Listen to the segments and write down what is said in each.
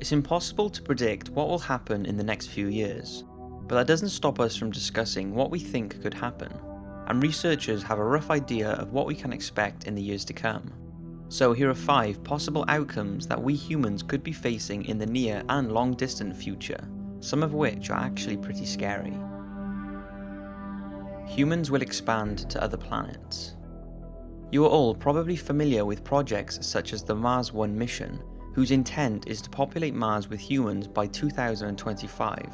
It's impossible to predict what will happen in the next few years, but that doesn't stop us from discussing what we think could happen, and researchers have a rough idea of what we can expect in the years to come. So, here are five possible outcomes that we humans could be facing in the near and long distant future, some of which are actually pretty scary. Humans will expand to other planets. You are all probably familiar with projects such as the Mars One mission, whose intent is to populate Mars with humans by 2025.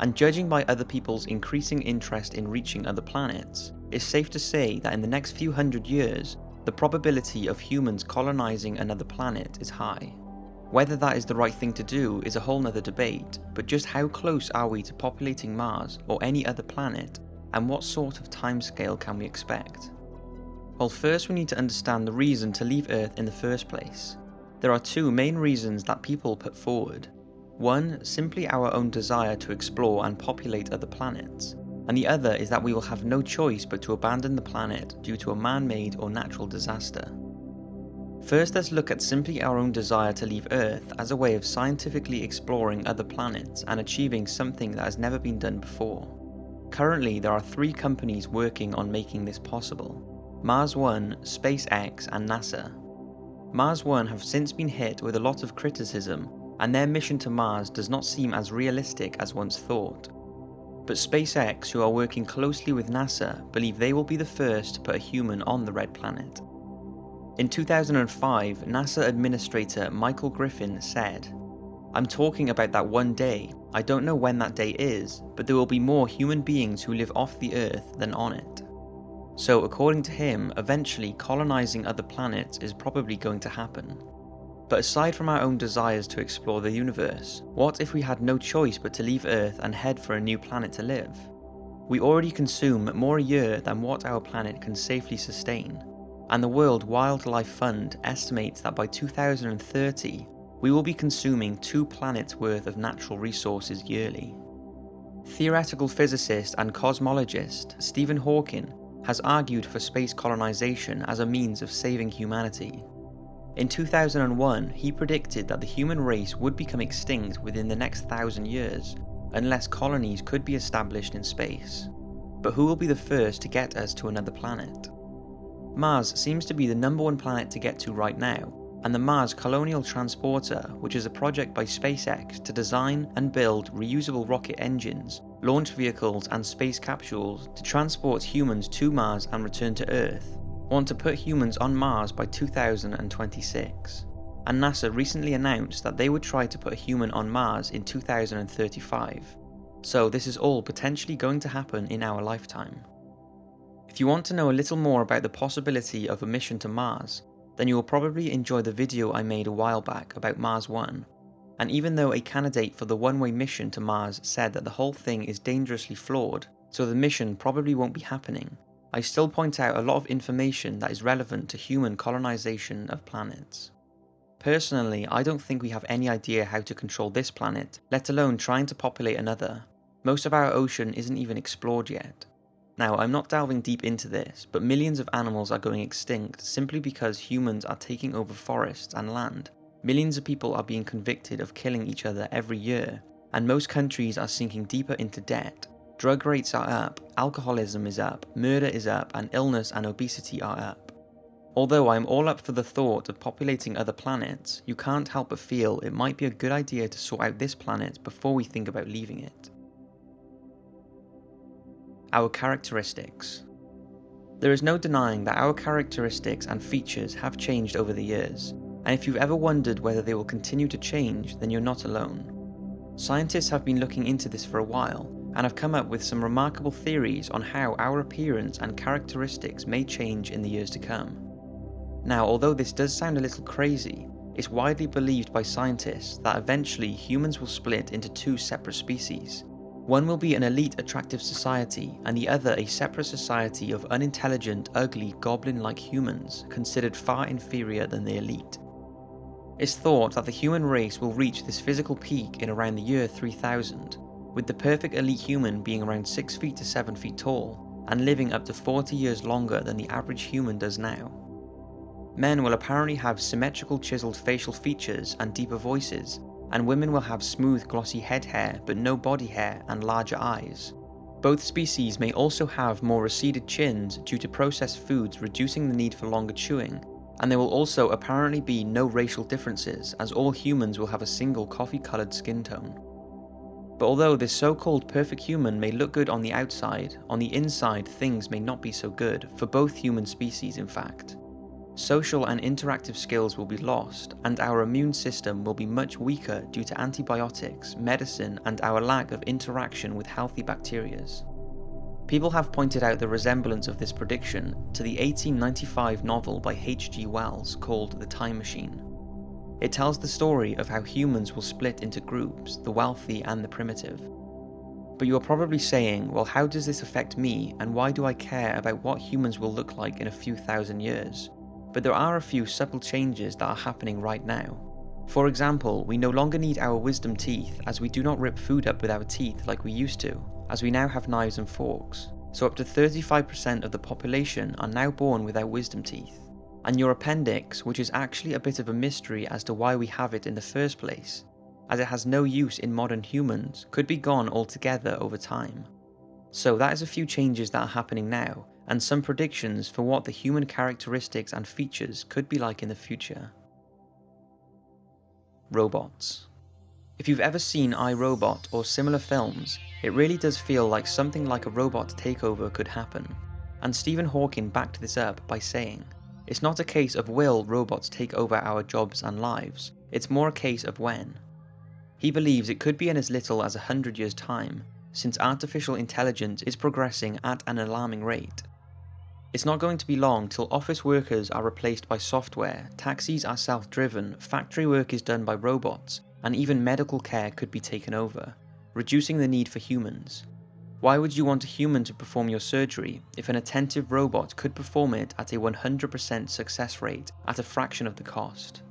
And judging by other people's increasing interest in reaching other planets, it's safe to say that in the next few hundred years, the probability of humans colonizing another planet is high. Whether that is the right thing to do is a whole nother debate, but just how close are we to populating Mars or any other planet, and what sort of timescale can we expect? Well, first we need to understand the reason to leave Earth in the first place. There are two main reasons that people put forward. One, simply our own desire to explore and populate other planets, and the other is that we will have no choice but to abandon the planet due to a man made or natural disaster. First, let's look at simply our own desire to leave Earth as a way of scientifically exploring other planets and achieving something that has never been done before. Currently, there are three companies working on making this possible Mars One, SpaceX, and NASA. Mars One have since been hit with a lot of criticism, and their mission to Mars does not seem as realistic as once thought. But SpaceX, who are working closely with NASA, believe they will be the first to put a human on the red planet. In 2005, NASA Administrator Michael Griffin said, I'm talking about that one day. I don't know when that day is, but there will be more human beings who live off the Earth than on it. So, according to him, eventually colonizing other planets is probably going to happen. But aside from our own desires to explore the universe, what if we had no choice but to leave Earth and head for a new planet to live? We already consume more a year than what our planet can safely sustain, and the World Wildlife Fund estimates that by 2030, we will be consuming two planets worth of natural resources yearly. Theoretical physicist and cosmologist Stephen Hawking has argued for space colonization as a means of saving humanity. In 2001, he predicted that the human race would become extinct within the next thousand years unless colonies could be established in space. But who will be the first to get us to another planet? Mars seems to be the number one planet to get to right now, and the Mars Colonial Transporter, which is a project by SpaceX to design and build reusable rocket engines launch vehicles, and space capsules to transport humans to Mars and return to Earth, want to put humans on Mars by 2026. And NASA recently announced that they would try to put a human on Mars in 2035. So, this is all potentially going to happen in our lifetime. If you want to know a little more about the possibility of a mission to Mars, then you will probably enjoy the video I made a while back about Mars One, and even though a candidate for the one way mission to Mars said that the whole thing is dangerously flawed, so the mission probably won't be happening, I still point out a lot of information that is relevant to human colonization of planets. Personally, I don't think we have any idea how to control this planet, let alone trying to populate another. Most of our ocean isn't even explored yet. Now, I'm not delving deep into this, but millions of animals are going extinct simply because humans are taking over forests and land Millions of people are being convicted of killing each other every year, and most countries are sinking deeper into debt. Drug rates are up, alcoholism is up, murder is up, and illness and obesity are up. Although I'm all up for the thought of populating other planets, you can't help but feel it might be a good idea to sort out this planet before we think about leaving it. Our characteristics. There is no denying that our characteristics and features have changed over the years, and if you've ever wondered whether they will continue to change, then you're not alone. Scientists have been looking into this for a while and have come up with some remarkable theories on how our appearance and characteristics may change in the years to come. Now, although this does sound a little crazy, it's widely believed by scientists that eventually humans will split into two separate species. One will be an elite attractive society, and the other a separate society of unintelligent, ugly, goblin like humans considered far inferior than the elite. It's thought that the human race will reach this physical peak in around the year 3000, with the perfect elite human being around 6 feet to 7 feet tall and living up to 40 years longer than the average human does now. Men will apparently have symmetrical chiseled facial features and deeper voices, and women will have smooth, glossy head hair but no body hair and larger eyes. Both species may also have more receded chins due to processed foods reducing the need for longer chewing, and there will also apparently be no racial differences as all humans will have a single coffee coloured skin tone. But although this so called perfect human may look good on the outside, on the inside things may not be so good, for both human species in fact. Social and interactive skills will be lost, and our immune system will be much weaker due to antibiotics, medicine, and our lack of interaction with healthy bacteria. People have pointed out the resemblance of this prediction to the 1895 novel by H.G. Wells called The Time Machine. It tells the story of how humans will split into groups, the wealthy and the primitive. But you're probably saying, well, how does this affect me, and why do I care about what humans will look like in a few thousand years? But there are a few subtle changes that are happening right now. For example, we no longer need our wisdom teeth as we do not rip food up with our teeth like we used to, as we now have knives and forks. So up to 35% of the population are now born without wisdom teeth and your appendix, which is actually a bit of a mystery as to why we have it in the first place, as it has no use in modern humans, could be gone altogether over time. So, that is a few changes that are happening now, and some predictions for what the human characteristics and features could be like in the future. Robots. If you've ever seen I, Robot or similar films, it really does feel like something like a robot takeover could happen. And Stephen Hawking backed this up by saying, it's not a case of will robots take over our jobs and lives, it's more a case of when. He believes it could be in as little as a hundred years' time, since artificial intelligence is progressing at an alarming rate. It's not going to be long till office workers are replaced by software, taxis are self driven, factory work is done by robots, and even medical care could be taken over, reducing the need for humans. Why would you want a human to perform your surgery if an attentive robot could perform it at a 100% success rate at a fraction of the cost?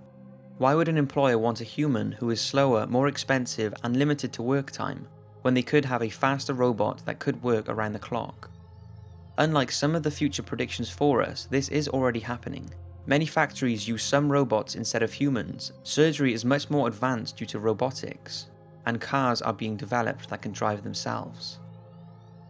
Why would an employer want a human who is slower, more expensive, and limited to work time when they could have a faster robot that could work around the clock? Unlike some of the future predictions for us, this is already happening. Many factories use some robots instead of humans, surgery is much more advanced due to robotics, and cars are being developed that can drive themselves.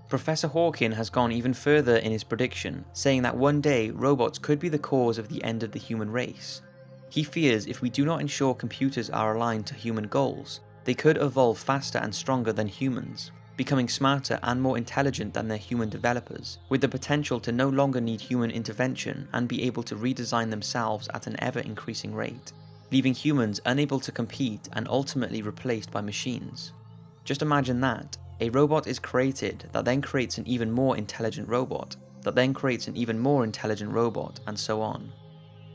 Professor Hawking has gone even further in his prediction, saying that one day robots could be the cause of the end of the human race. He fears if we do not ensure computers are aligned to human goals, they could evolve faster and stronger than humans, becoming smarter and more intelligent than their human developers, with the potential to no longer need human intervention and be able to redesign themselves at an ever increasing rate, leaving humans unable to compete and ultimately replaced by machines. Just imagine that a robot is created that then creates an even more intelligent robot, that then creates an even more intelligent robot, and so on.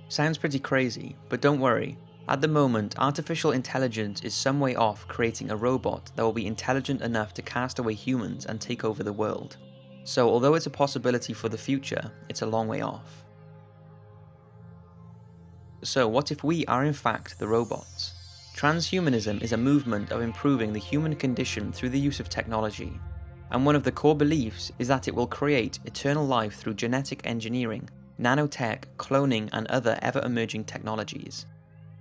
Sounds pretty crazy, but don't worry. At the moment, artificial intelligence is some way off creating a robot that will be intelligent enough to cast away humans and take over the world. So, although it's a possibility for the future, it's a long way off. So, what if we are in fact the robots? Transhumanism is a movement of improving the human condition through the use of technology, and one of the core beliefs is that it will create eternal life through genetic engineering, nanotech, cloning, and other ever emerging technologies.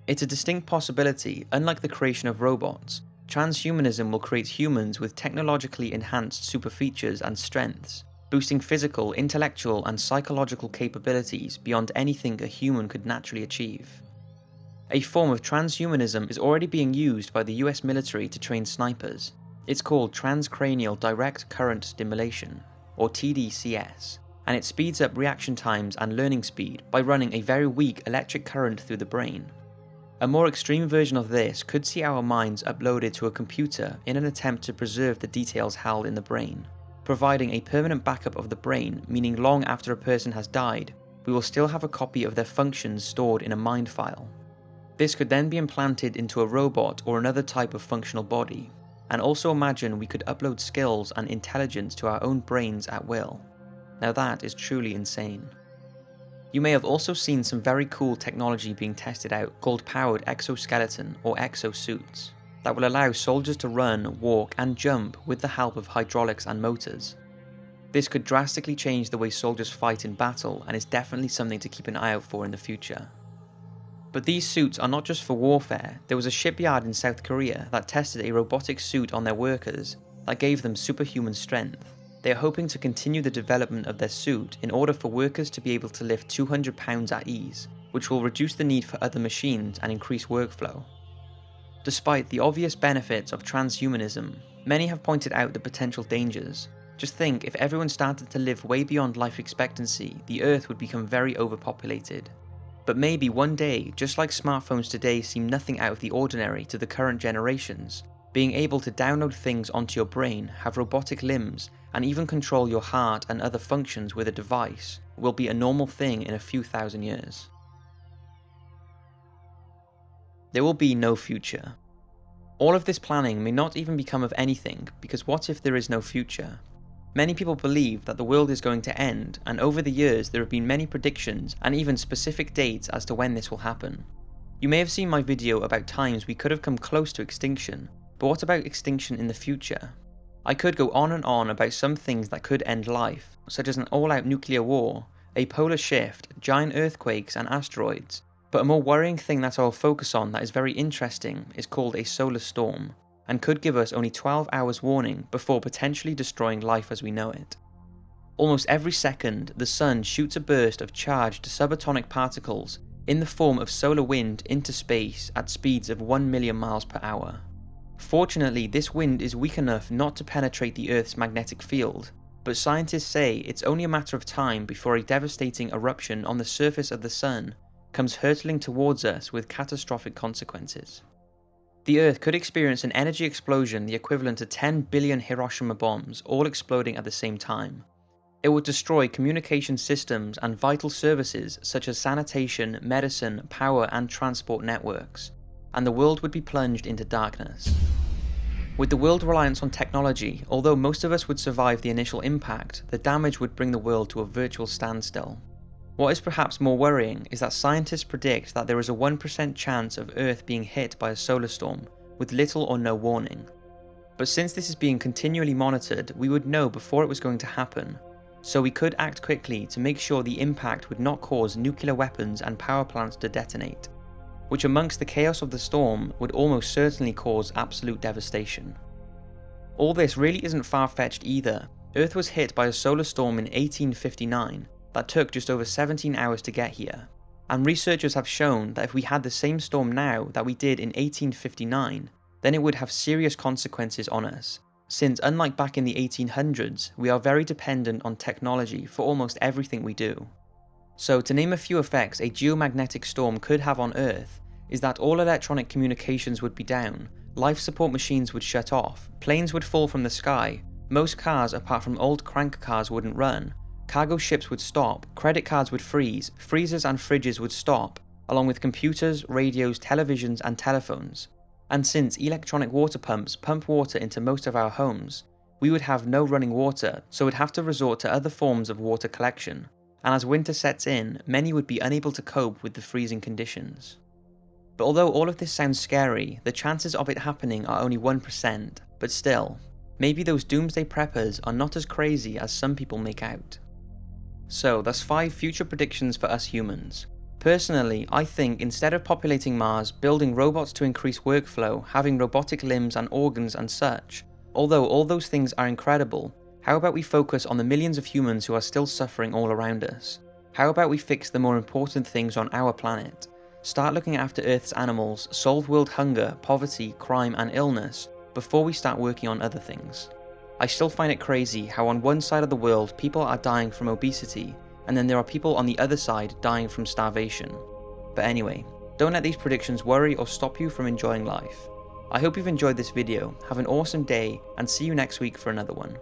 It's a distinct possibility, unlike the creation of robots. Transhumanism will create humans with technologically enhanced super features and strengths, boosting physical, intellectual, and psychological capabilities beyond anything a human could naturally achieve. A form of transhumanism is already being used by the US military to train snipers. It's called transcranial direct current stimulation, or TDCS, and it speeds up reaction times and learning speed by running a very weak electric current through the brain. A more extreme version of this could see our minds uploaded to a computer in an attempt to preserve the details held in the brain, providing a permanent backup of the brain, meaning long after a person has died, we will still have a copy of their functions stored in a mind file. This could then be implanted into a robot or another type of functional body. And also imagine we could upload skills and intelligence to our own brains at will. Now that is truly insane. You may have also seen some very cool technology being tested out called powered exoskeleton or exosuits that will allow soldiers to run, walk, and jump with the help of hydraulics and motors. This could drastically change the way soldiers fight in battle and is definitely something to keep an eye out for in the future. But these suits are not just for warfare. There was a shipyard in South Korea that tested a robotic suit on their workers that gave them superhuman strength. They are hoping to continue the development of their suit in order for workers to be able to lift 200 pounds at ease, which will reduce the need for other machines and increase workflow. Despite the obvious benefits of transhumanism, many have pointed out the potential dangers. Just think if everyone started to live way beyond life expectancy, the Earth would become very overpopulated. But maybe one day, just like smartphones today seem nothing out of the ordinary to the current generations, being able to download things onto your brain, have robotic limbs, and even control your heart and other functions with a device will be a normal thing in a few thousand years. There will be no future. All of this planning may not even become of anything because what if there is no future? Many people believe that the world is going to end, and over the years there have been many predictions and even specific dates as to when this will happen. You may have seen my video about times we could have come close to extinction, but what about extinction in the future? I could go on and on about some things that could end life, such as an all out nuclear war, a polar shift, giant earthquakes, and asteroids. But a more worrying thing that I'll focus on that is very interesting is called a solar storm, and could give us only 12 hours warning before potentially destroying life as we know it. Almost every second, the sun shoots a burst of charged subatomic particles in the form of solar wind into space at speeds of 1 million miles per hour. Fortunately, this wind is weak enough not to penetrate the Earth's magnetic field, but scientists say it's only a matter of time before a devastating eruption on the surface of the Sun comes hurtling towards us with catastrophic consequences. The Earth could experience an energy explosion the equivalent to 10 billion Hiroshima bombs all exploding at the same time. It would destroy communication systems and vital services such as sanitation, medicine, power, and transport networks and the world would be plunged into darkness. With the world reliance on technology, although most of us would survive the initial impact, the damage would bring the world to a virtual standstill. What is perhaps more worrying is that scientists predict that there is a 1% chance of Earth being hit by a solar storm, with little or no warning. But since this is being continually monitored, we would know before it was going to happen, so we could act quickly to make sure the impact would not cause nuclear weapons and power plants to detonate which amongst the chaos of the storm would almost certainly cause absolute devastation. All this really isn't far fetched either. Earth was hit by a solar storm in 1859 that took just over 17 hours to get here. And researchers have shown that if we had the same storm now that we did in 1859, then it would have serious consequences on us, since unlike back in the 1800s, we are very dependent on technology for almost everything we do. So, to name a few effects a geomagnetic storm could have on Earth, is that all electronic communications would be down, life support machines would shut off, planes would fall from the sky, most cars apart from old crank cars wouldn't run, cargo ships would stop, credit cards would freeze, freezers and fridges would stop, along with computers, radios, televisions, and telephones. And since electronic water pumps pump water into most of our homes, we would have no running water, so would have to resort to other forms of water collection and as winter sets in, many would be unable to cope with the freezing conditions. But although all of this sounds scary, the chances of it happening are only 1%, but still, maybe those doomsday preppers are not as crazy as some people make out. So, that's 5 future predictions for us humans. Personally, I think instead of populating Mars, building robots to increase workflow, having robotic limbs and organs and such, although all those things are incredible, how about we focus on the millions of humans who are still suffering all around us? How about we fix the more important things on our planet? Start looking after Earth's animals, solve world hunger, poverty, crime, and illness before we start working on other things. I still find it crazy how, on one side of the world, people are dying from obesity, and then there are people on the other side dying from starvation. But anyway, don't let these predictions worry or stop you from enjoying life. I hope you've enjoyed this video, have an awesome day, and see you next week for another one.